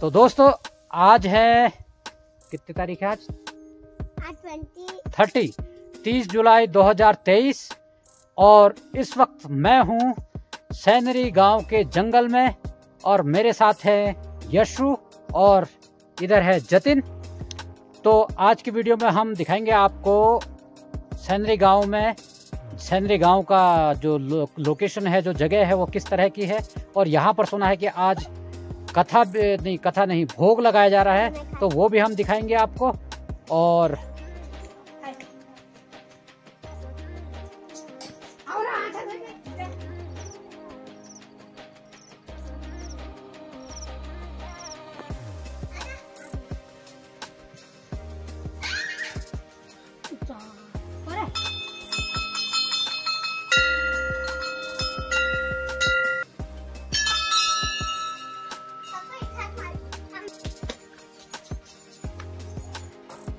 तो दोस्तों आज है कितनी तारीख है आज? थर्टी। तीस जुलाई 2023 और इस वक्त मैं हूँ सैनरी गाँव के जंगल में और मेरे साथ है यशु और इधर है जतिन। तो आज की वीडियो में हम दिखाएँगे आपको सैनरी गाँव में सैनरी गाँव का जो लो, लोकेशन है जो जगह है वो किस तरह की है और यहाँ पर सुना है कि आज कथा, नहीं कथा नहीं, भोग लगाया जा रहा है तो वो भी हम दिखाएँगे आपको। और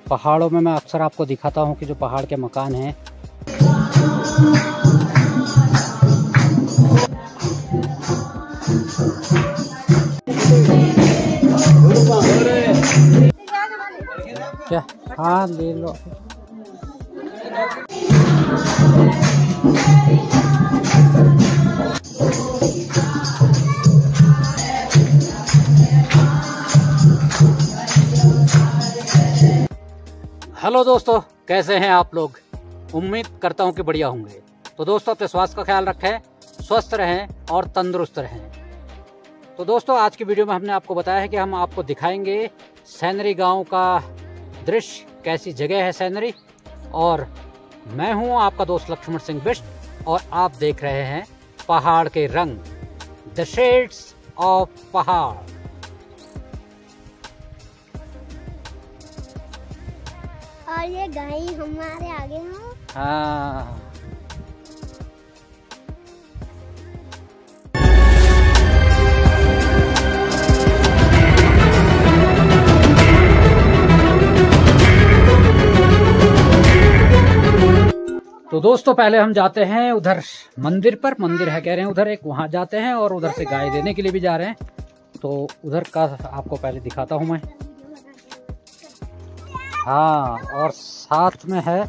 पहाड़ों में मैं अक्सर आपको दिखाता हूँ कि जो पहाड़ के मकान हैं। क्या? हाँ ले लो। हेलो दोस्तों, कैसे हैं आप लोग? उम्मीद करता हूँ कि बढ़िया होंगे। तो दोस्तों, अपने स्वास्थ्य का ख्याल रखें, स्वस्थ रहें और तंदुरुस्त रहें। तो दोस्तों, आज की वीडियो में हमने आपको बताया है कि हम आपको दिखाएँगे सैनरी गाँव का दृश्य, कैसी जगह है सैनरी। और मैं हूँ आपका दोस्त लक्ष्मण सिंह बिष्ट और आप देख रहे हैं पहाड़ के रंग द शेड्स ऑफ़ पहाड़। और ये गाय हमारे आगे हैं। हाँ। तो दोस्तों, पहले हम जाते हैं उधर मंदिर पर। मंदिर है, कह रहे हैं उधर, एक वहाँ जाते हैं और उधर से गाय देने के लिए भी जा रहे हैं। तो उधर का आपको पहले दिखाता हूँ मैं। हाँ और साथ में है।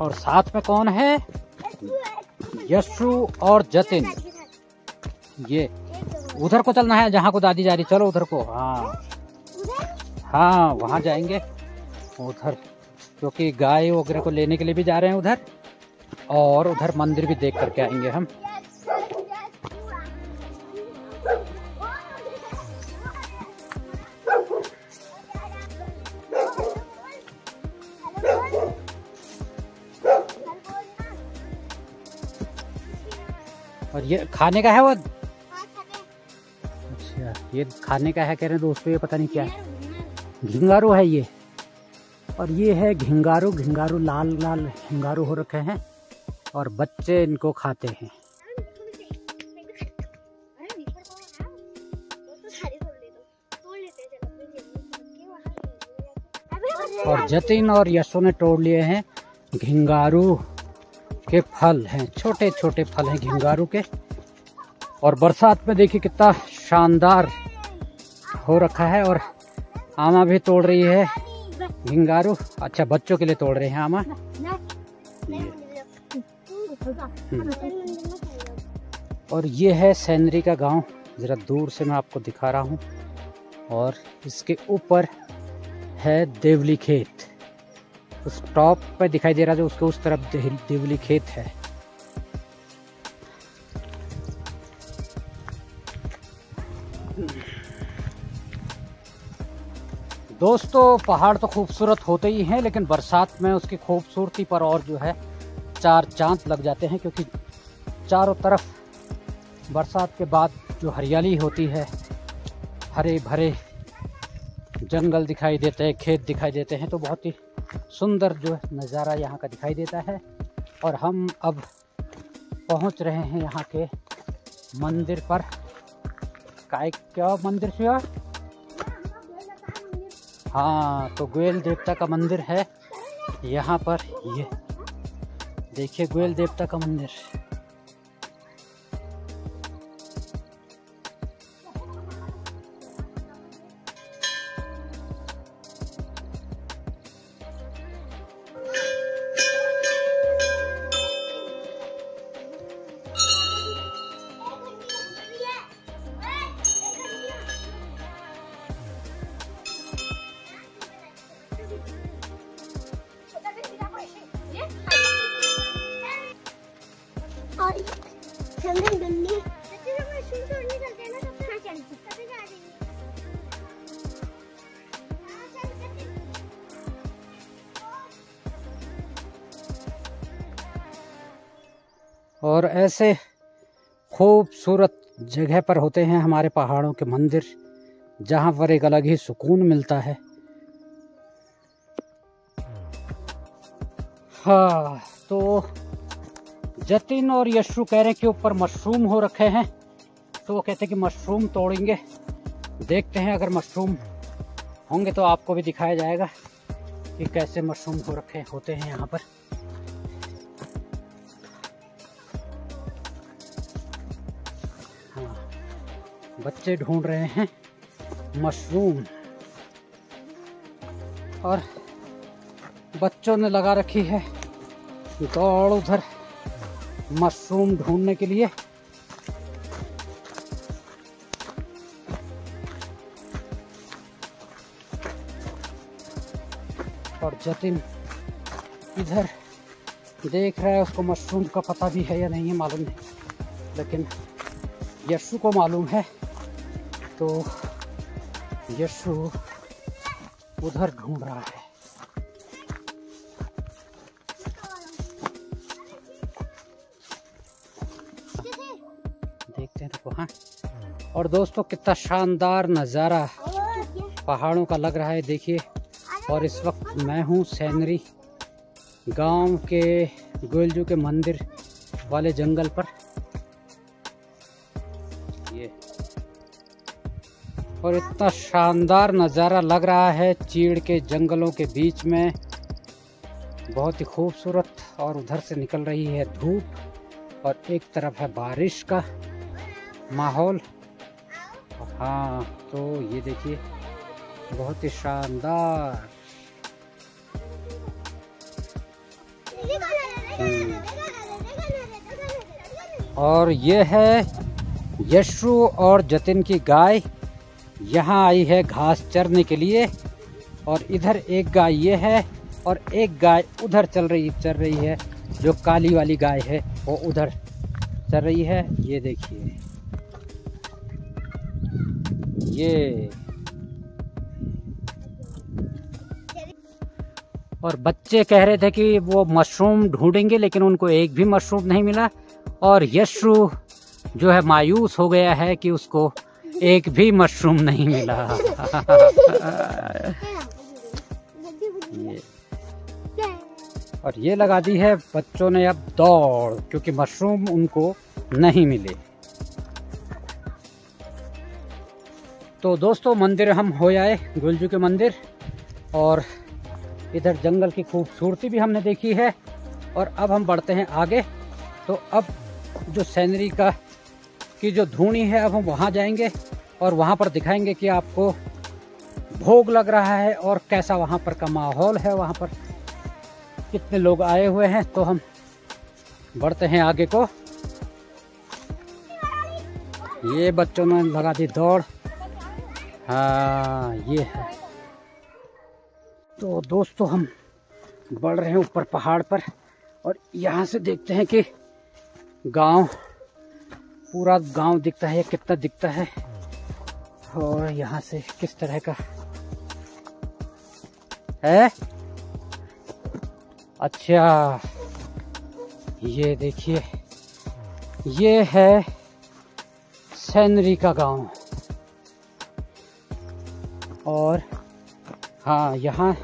और साथ में कौन है? यशु और जतिन। ये, उधर को चलना है, जहाँ को दादी जा रही। चलो उधर को हाँ। हाँ वहाँ जाएँगे। उधर, क्योंकि गाय वगैरह को लेने के लिए भी जा रहे हैं उधर। और उधर मंदिर भी देख करके आएँगे हम। ये खाने का है वो? अच्छा ये खाने का है कह रहे हैं दोस्तों ये पता नहीं क्या है। घिंगारू है ये। और ये है घिंगारू घिंगारू लाल लाल घिंगारू हो रखे हैं और बच्चे इनको खाते हैं। और जतिन और यशो ने तोड़ लिए हैं घिंगारू के फल हैं छोटे छोटे फल हैं घिंगारू के। और बरसात में देखिए कितना शानदार हो रखा है और आमा भी तोड़ रही है। घिंगारू अच्छा बच्चों के लिए तोड़ रहे हैं आमा। और ये है सैनरी का गाँव। ज़रा दूर से मैं आपको दिखा रहा हूँ। और इसके ऊपर है देवली खेत। उस टॉप पे दिखाई दे रहा जो उसके उस तरफ़ देवली खेत है। दोस्तों, पहाड़ तो खूबसूरत होते ही हैं, लेकिन बरसात में उसकी खूबसूरती पर और जो है, चार चाँद लग जाते हैं, क्योंकि चारों तरफ़ बरसात के बाद जो हरियाली होती है हरे भरे जंगल दिखाई देते हैं, खेत दिखाई देते हैं तो बहुत ही सुंदर जो नज़ारा यहाँ का दिखाई देता है। और हम अब पहुँच रहे हैं यहाँ के मंदिर पर। काय क्या मंदिर से हाँ तो गोयल देवता का मंदिर है यहाँ पर, ये। देखिए, गोयल देवता का मंदिर। चल, और ऐसे खूबसूरत जगह पर होते हैं हमारे पहाड़ों के मंदिर जहाँ पर एक अलग ही सुकून मिलता है। हाँ तो जतिन और यशु कह रहे हैं कि ऊपर मशरूम हो रखे हैं तो वो कहते हैं कि मशरूम तोड़ेंगे। देखते हैं अगर मशरूम होंगे तो आपको भी दिखाया जाएगा कि कैसे मशरूम हो रखे होते हैं यहाँ पर। हाँ बच्चे ढूंढ रहे हैं मशरूम। और बच्चों ने लगा रखी है दौड़ उधर। मशरूम ढूँढने के लिए। और जतिन इधर देख रहा है उसको मशरूम का पता भी है या नहीं है मालूम नहीं। लेकिन यशु को मालूम है तो यशु उधर ढूंढ रहा है। देखते हैं। देखो हाँ और दोस्तों कितना शानदार नज़ारा। पहाड़ों का लग रहा है देखिए। और इस वक्त मैं हूँ सैनरी गाँव के गोलजू के मंदिर वाले जंगल पर। ये। और इतना शानदार नज़ारा लग रहा है चीड़ के जंगलों के बीच में। बहुत ही खूबसूरत और उधर से निकल रही है धूप और एक तरफ़ है बारिश का। माहौल। हाँ तो ये देखिए बहुत ही शानदार। और ये है यशु और जतिन की गाय। यहाँ आई है घास चरने के लिए और इधर एक गाय ये है और एक गाय उधर चल रही चल रही है। जो काली वाली गाय है वो उधर चल रही है। ये देखिए। ये। और बच्चे कह रहे थे कि वो मशरूम ढूंढेंगे, लेकिन उनको एक भी मशरूम नहीं मिला। और यशु जो है मायूस हो गया है कि उसको एक भी मशरूम नहीं मिला। ये और ये लगा दी है, बच्चों ने अब दौड़, क्योंकि मशरूम उनको नहीं मिले। तो दोस्तों, मंदिर हम हो आए गुलजू के मंदिर और इधर जंगल की खूबसूरती भी हमने देखी है और अब हम बढ़ते हैं आगे। तो अब जो सैनरी का, की जो धूनी है, अब हम वहाँ जाएँगे और वहाँ पर दिखाएँगे कि आपको भोग लग रहा है और कैसा वहाँ पर का माहौल है वहाँ पर। कितने लोग आए हुए हैं तो हम बढ़ते हैं आगे को। ये बच्चों ने लगा दी दौड़। हाँ ये है। तो दोस्तों, हम बढ़ रहे हैं ऊपर पहाड़ पर और यहाँ से देखते हैं कि गाँव, पूरा गाँव दिखता है कितना दिखता है और यहाँ से किस तरह का है? अच्छा ये देखिए, ये है सैनरी का गाँव। और हाँ यहाँ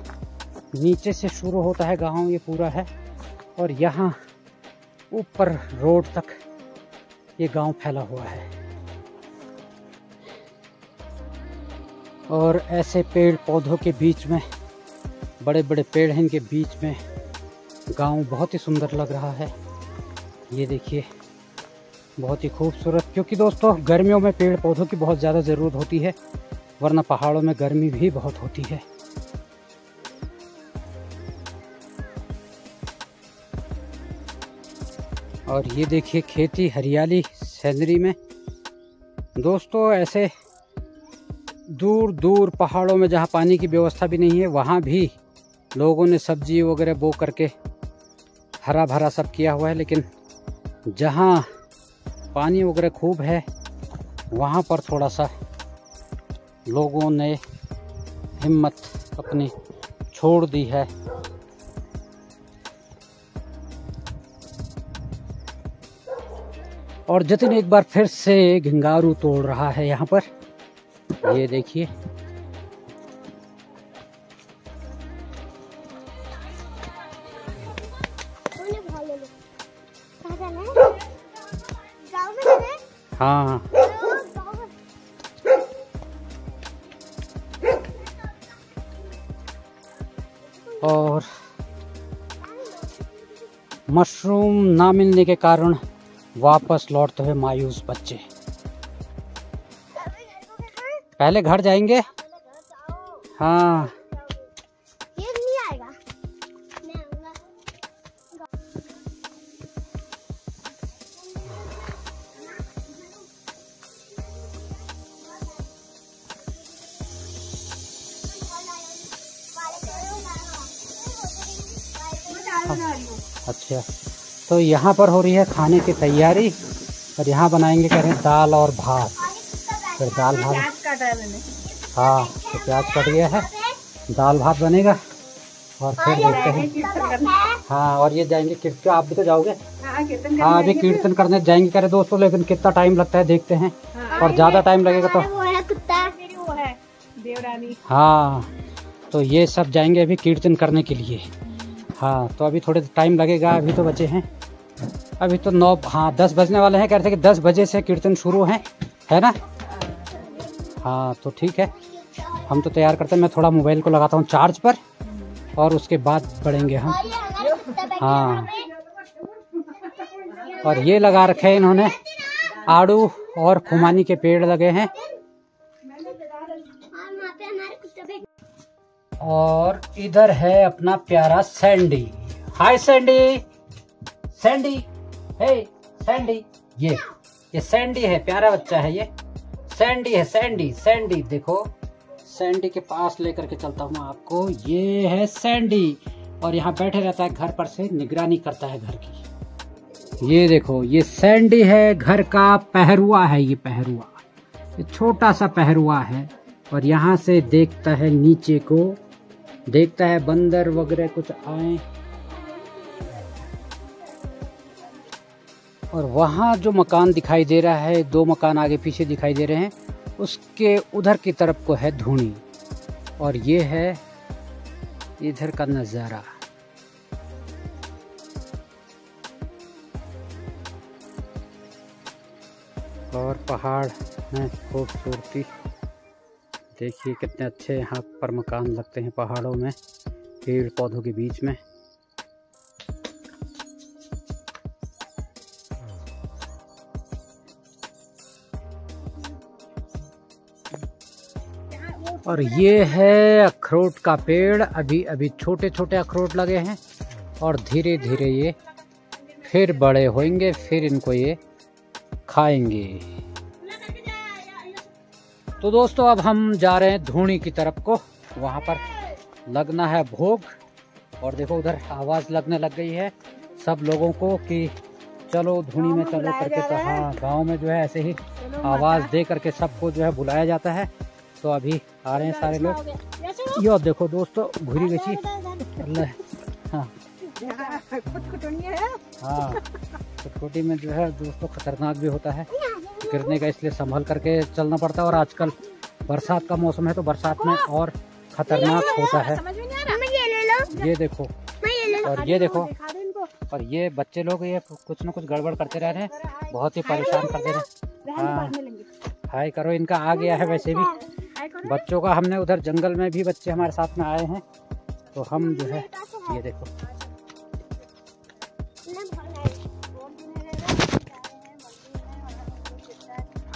नीचे से शुरू होता है गाँव, ये पूरा है। और यहाँ ऊपर रोड तक ये गाँव फैला हुआ है। और ऐसे पेड़ पौधों के बीच में बड़े बड़े पेड़ हैं इनके बीच में, गाँव बहुत ही सुंदर लग रहा है। ये देखिए, बहुत ही खूबसूरत, क्योंकि दोस्तों, गर्मियों में पेड़ पौधों की बहुत ज़्यादा ज़रूरत होती है। वरना पहाड़ों में गर्मी भी बहुत होती है। और ये देखिए खेती हरियाली सैनरी में। दोस्तों, ऐसे दूर दूर पहाड़ों में जहाँ पानी की व्यवस्था भी नहीं है, वहाँ भी लोगों ने सब्ज़ी वगैरह बो करके हरा भरा सब किया हुआ है, लेकिन जहाँ पानी वगैरह खूब है, वहाँ पर थोड़ा सा लोगों ने हिम्मत अपनी छोड़ दी है। और जतिन एक बार फिर से घिंगारू तोड़ रहा है यहाँ पर। ये देखिए। हाँ? है। मशरूम ना मिलने के कारण वापस लौटते हुए मायूस बच्चे। पहले घर जाएँगे? हाँ। अच्छा। तो यहाँ पर हो रही है खाने की तैयारी और यहाँ बनाएँगे कह रहे हैं दाल और भात। फिर दाल भात। हाँ तो प्याज कट गया है। दाल भात बनेगा और फिर देखते हैं। हाँ और ये जाएँगे कीर्तन। आप भी तो जाओगे? हाँ अभी कीर्तन करने जाएँगे कह रहे दोस्तों लेकिन कितना टाइम लगता है देखते हैं। और ज़्यादा टाइम लगेगा तो वो है कुत्ता। वो है देवरानी। हाँ तो ये सब जाएँगे अभी कीर्तन करने के लिए। हाँ तो अभी थोड़े टाइम लगेगा, अभी तो बचे हैं। अभी तो नौ हाँ दस बजने वाले हैं, कह रहे थे कि दस बजे से कीर्तन शुरू है है ना? हाँ तो ठीक है। हम तो तैयार करते हैं, मैं थोड़ा मोबाइल को लगाता हूँ चार्ज पर, और उसके बाद बढ़ेंगे हम। हाँ। और ये लगा रखे हैं इन्होंने, आड़ू और खुमानी के पेड़ लगे हैं। और इधर है अपना प्यारा Sandy. Hi Sandy. Sandy. Hey Sandy. ये ये सैंडी है, प्यारा बच्चा है ये। सैंडी है, सैंडी सैंडी। देखो, सैंडी के पास लेकर के चलता हूँ आपको। ये है सैंडी। और यहाँ बैठे रहता है, घर पर से निगरानी करता है घर की। ये देखो, ये सैंडी है, घर का पहरुआ है ये पहरुआ। ये छोटा सा पहरुआ है। और यहाँ से देखता है नीचे को। देखता है बंदर वगैरह कुछ आए। और वहाँ जो मकान दिखाई दे रहा है, दो मकान आगे पीछे दिखाई दे रहे हैं, उसके उधर की तरफ़ को है धूनी। और ये है इधर का नज़ारा। और पहाड़ हैं, खूबसूरती। देखिए कितने अच्छे यहाँ पर मकान लगते हैं पहाड़ों में, पेड़ पौधों के बीच में। और ये है अखरोट का पेड़, अभी अभी छोटे छोटे अखरोट लगे हैं और धीरे धीरे ये फिर बड़े होंगे, फिर इनको ये खाएँगे। तो दोस्तों अब हम जा रहे हैं धूणी की तरफ़ को। वहाँ पर लगना है भोग और देखो उधर आवाज़ लगने लग गई है सब लोगों को कि चलो धूणी में चलो करके तो हाँ गाँव में जो है ऐसे ही आवाज़ दे करके सबको जो है बुलाया जाता है। तो अभी आ रहे हैं सारे लोग। यो देखो दोस्तों घुरी गई हाँ। हाँ। छोटी में जो है दोस्तों खतरनाक भी होता है। गिरने का इसलिए संभल करके चलना पड़ता है और आजकल बरसात का मौसम है तो बरसात में और खतरनाक होता है। ये देखो। और ये देखो। और ये बच्चे लोग ये कुछ न कुछ गड़बड़ करते रह रहे हैं। बहुत ही परेशान कर दे रहे। हैं। हाँ। हाय करो इनका आ गया है वैसे भी। बच्चों का हमने उधर जंगल में भी बच्चे हमारे साथ में आए हैं। तो हम जो है ये देखो।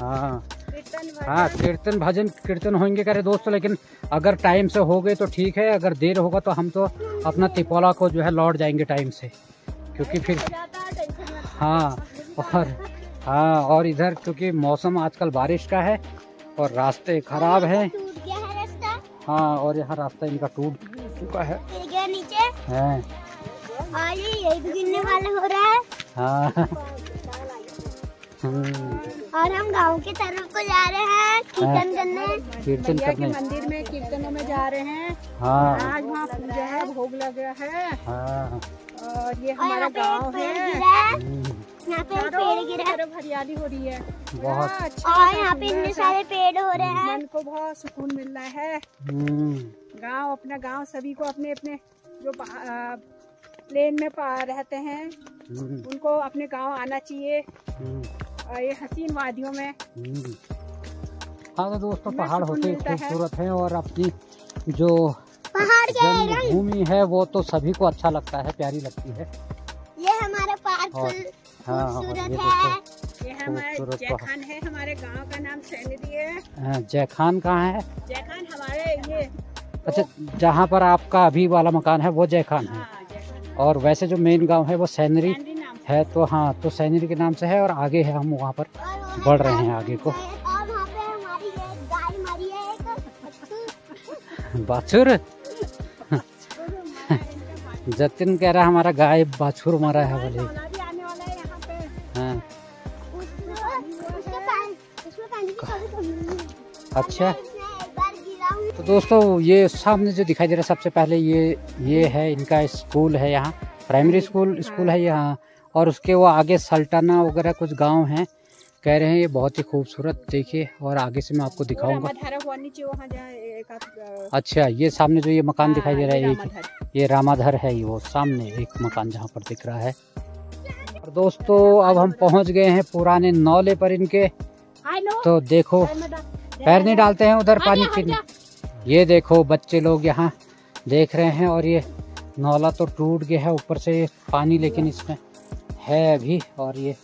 हाँ। हाँ कीर्तन भजन कीर्तन होंगे करे दोस्तों लेकिन अगर टाइम से हो गए तो ठीक है अगर देर होगा तो हम तो अपना तिपोला को जो है लौट जाएँगे टाइम से। क्योंकि फिर हाँ और हाँ और इधर क्योंकि मौसम आजकल बारिश का है और रास्ते खराब हैं। है और यहाँ रास्ता इनका टूट चुका है। नीचे। हैं। और ये गिरने वाला हो रहा है। हाँ। हम्म, और हम गाँव की तरफ़ को जा रहे हैं कीर्तन करने। कीर्तन करने। मंदिर में कीर्तनों में जा रहे हैं। हाँ। आज वहाँ पूजा है भोग लगा है। हाँ। और ये हमारा गाँव है। गिरा है। हम्म, यहाँ पे चारों पेड़ गिरा है। हरियाली हो रही है। बहुत। अच्छा और यहाँ पे इतने सारे पेड़ हो रहे हैं। मन को बहुत सुकून मिल रहा है। हम्म, गाँव अपना गाँव सभी को अपने अपने जो प्लेन में रहते हैं हम्म, उनको अपने गाँव आना चाहिए। हम्म, ये हसीन वादियों में। हम्म। हाँ तो दोस्तों पहाड़ होते ही। खूबसूरत है और अपनी जो पहाड़ के रंग। है वो तो सभी को अच्छा लगता है प्यारी लगती है। ये हमारा पार्क हाँ और खूबसूरत ये है। ये हमारे जयखान है हमारे गाँव का नाम सैनिधि है। हाँ, जयखान कहाँ है? जयखान हमारे ये अच्छा जहाँ पर आपका अभी वाला मकान है वो जयखान है। हाँ और वैसे जो मेन गाँव है वो सैनरी है तो हाँ तो सैनरी के नाम से है और आगे है हम वहाँ पर बढ़ रहे हैं आगे को। है बाछुर? जतिन कह रहा हमारा गाय बाछुर मारा है बोले। है हाँ। है अच्छा। हूँ। तो दोस्तों ये सामने जो दिखाई दे रहा है सबसे पहले ये ये है इनका स्कूल है यहाँ। प्राइमरी स्कूल स्कूल है यहाँ। और उसके वो आगे सल्टाना वगैरह कुछ गाँव हैं। कह रहे हैं ये बहुत ही खूबसूरत देखिए और आगे से मैं आपको दिखाऊँगा। अच्छा ये सामने जो ये मकान दिखाई दे रहा है हाँ, एक ये रामाधर है ये वो सामने एक मकान जहाँ पर दिख रहा है। और दोस्तों अब हम पहुँच गए हैं पुराने नौले पर इनके। तो देखो पैर नहीं डालते हैं उधर पानी पीने ये देखो बच्चे लोग यहाँ देख रहे हैं और ये नौला तो टूट गया है ऊपर से पानी लेकिन इसमें है अभी और ये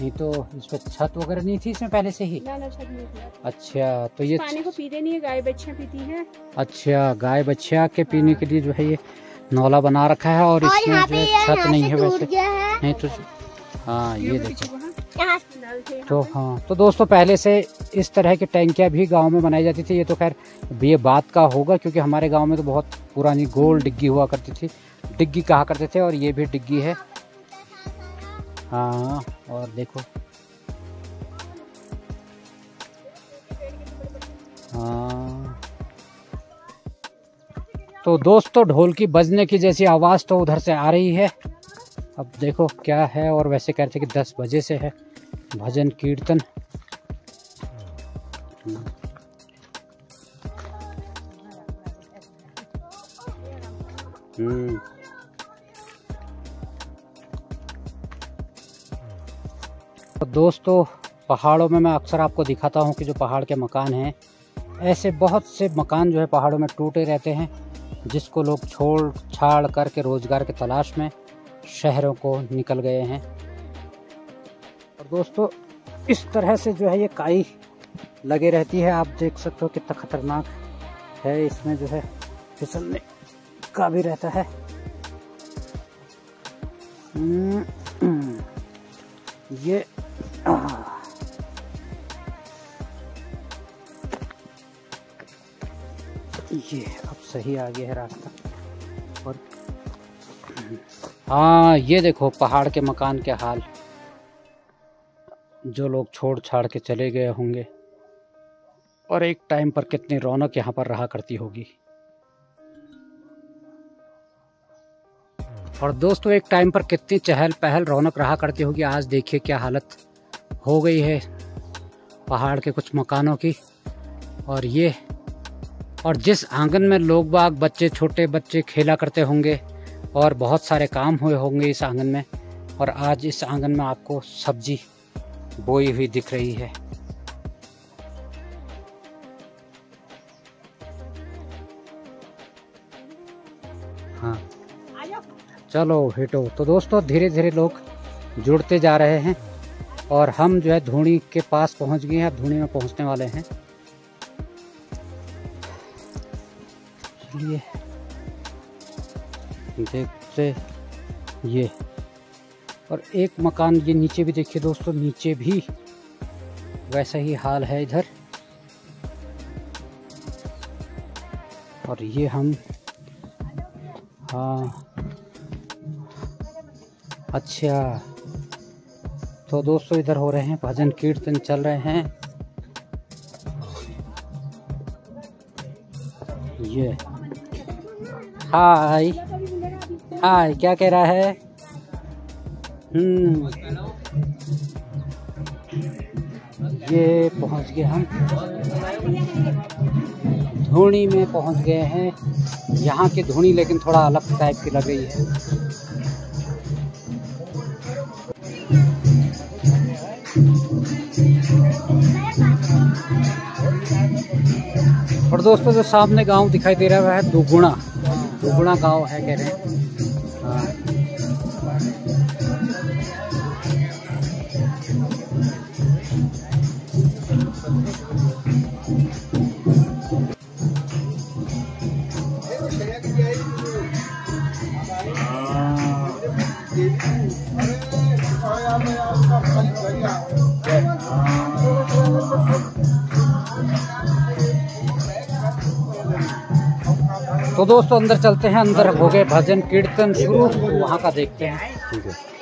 नहीं तो इस पर छत वगैरह नहीं थी इसमें पहले से ही? ना ना छत नहीं थी। अच्छा तो ये पानी को पीते नहीं है गाय बच्चियाँ पीती हैं। अच्छा गाय बच्चिया के पीने के लिए जो है ये नौला बना रखा है और और इसमें जो है छत नहीं है वैसे। है। नहीं तो हाँ ये देखो तो हाँ तो दोस्तों पहले से इस तरह की टैंकियाँ भी गाँव में बनाई जाती थी। ये तो खैर ये बात का होगा क्योंकि हमारे गाँव में तो बहुत पुरानी गोल डिग्गी हुआ करती थी। डिग्गी कहा करते थे और ये भी डिग्गी है। हाँ और देखो। हाँ। तो दोस्तों, ढोल की बजने की जैसी आवाज़ तो उधर से आ रही है। अब देखो क्या है, और वैसे कहते हैं कि दस बजे से है भजन कीर्तन। हम्म। दोस्तों पहाड़ों में मैं अक्सर आपको दिखाता हूँ कि जो पहाड़ के मकान हैं ऐसे बहुत से मकान जो है पहाड़ों में टूटे रहते हैं जिसको लोग छोड़ छाड़ करके रोज़गार के तलाश में शहरों को निकल गए हैं। और दोस्तों इस तरह से जो है ये काई लगे रहती है। आप देख सकते हो कितना खतरनाक है इसमें जो है फिसलने का भी रहता है। हम्म, ये आह, ये अब सही आ गया है रास्ता। और हाँ ये देखो पहाड़ के मकान के हाल। जो लोग छोड़ छाड़ के चले गए होंगे। और एक टाइम पर कितनी रौनक यहाँ पर रहा करती होगी। और दोस्तों एक टाइम पर कितनी चहल पहल रौनक रहा करती होगी। आज देखिए क्या हालत। हो गई है पहाड़ के कुछ मकानों की। और ये, और जिस आँगन में लोग बाग, बच्चे, छोटे बच्चे खेला करते होंगे, और बहुत सारे काम हुए होंगे इस आँगन में, और आज इस आँगन में आपको सब्ज़ी बोई हुई दिख रही है। हाँ। चलो, हिटो। तो दोस्तों धीरे धीरे लोग जुड़ते जा रहे हैं। और हम जो है धूणी के पास पहुँच गए हैं, अब धूणी में पहुँचने वाले हैं। चलिए, देखते ये। और एक मकान ये नीचे भी देखिए दोस्तों, नीचे भी वैसा ही हाल है इधर। और ये हम हाँ अच्छा। तो दोस्तों, इधर हो रहे हैं। भजन कीर्तन चल रहे हैं। ये। हाय। हाय, क्या कह रहा है? हम्म। ये पहुँच गए हम। धोनी में पहुँच गए हैं। यहाँ की धोनी लेकिन थोड़ा अलग टाइप की लग रही है। दोस्तों, जो सामने गाँव दिखाई दे रहा है, वह दुगुणा। दुगुणा गाँव है, कह रहे हैं। दोस्तों, अंदर चलते हैं। अंदर हो गए भजन, कीर्तन शुरू। वहाँ का देखते हैं। ठीक है।